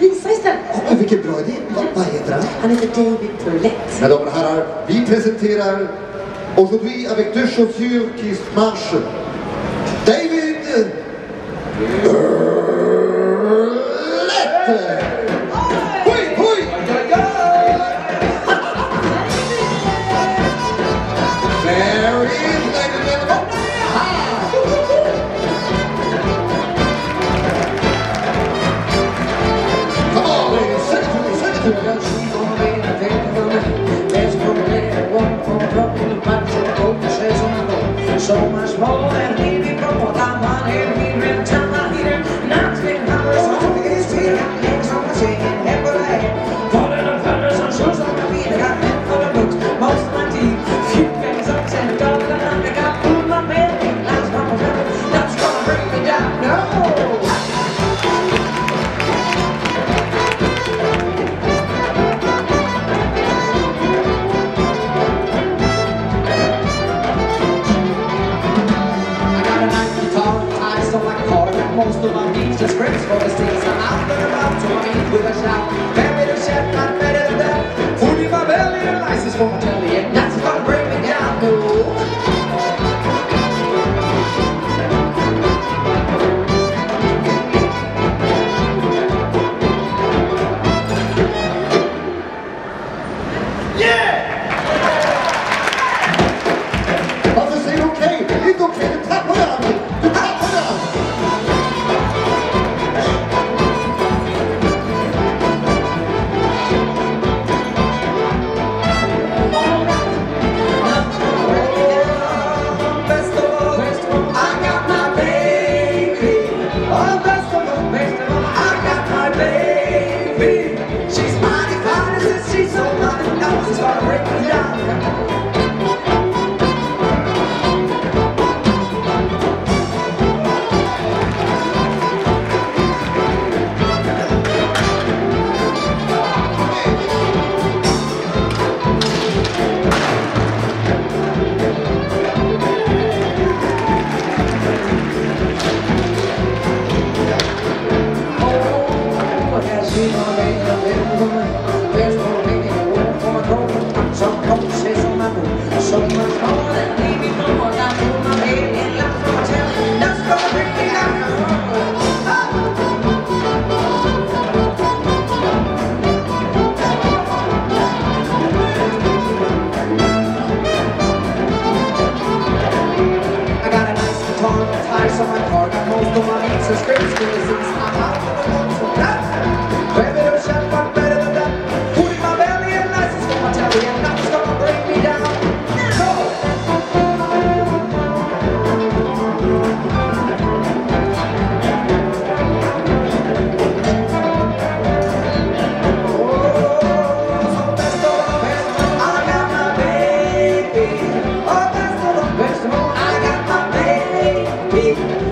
vi visa istället? Ja, vilken bra idé. Vad, vad heter han? Han heter David Burlett. Mina damer och herrar, vi presenterar aujourd'hui avec deux chaussures qui marchent. David Burlett. So much more than we before you.